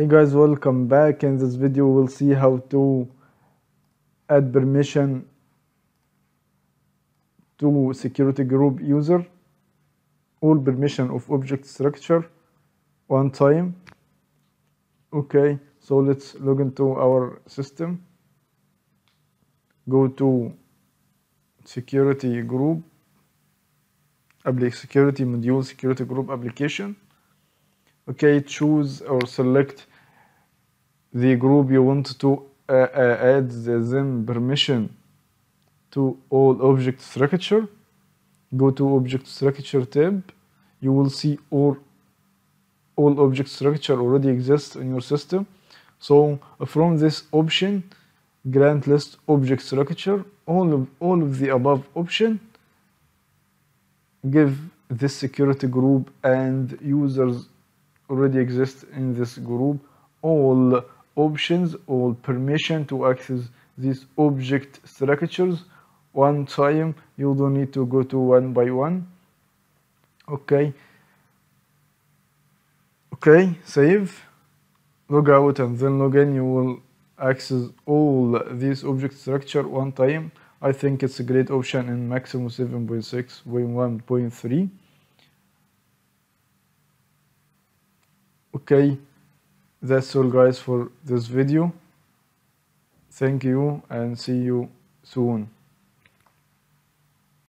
Hey guys, welcome back. In this video, we'll see how to add permission to security group user, all permission of object structure one time. Okay, so let's log into our system. Go to security group, appli- security module, security group application. Okay, choose or select the group you want to uh, uh, add the them permission to all object structure. Go to object structure tab. You will see all all object structure already exists in your system. So from this option, grant list object structure, all of all of the above option give this security group and users already exist in this group all options all permission to access these object structures. One time you don't need to go to one by one. Okay. Okay save. Log out and then log in. You will access all these object structure one time. I think it's a great option in Maximo 7.6.1.3 okay that's all guys for this video. Thank you and see you soon